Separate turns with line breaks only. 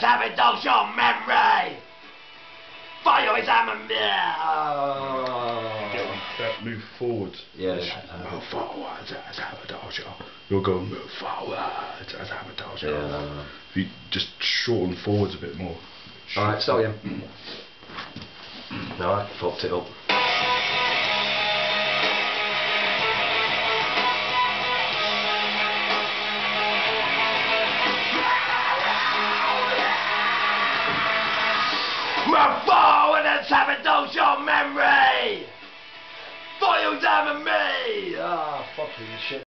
sabotage your memory! Fire is ammo.
Get that move forward.
Yeah.
Move forward, sabotage your. You're going move forward, sabotage your.
Yeah, no, no.
If you just shorten forwards a bit more.
Alright, start again. No, I fucked it up.
Forward and sabotage your memory! Fire is ammo.
Ah, fucking shit.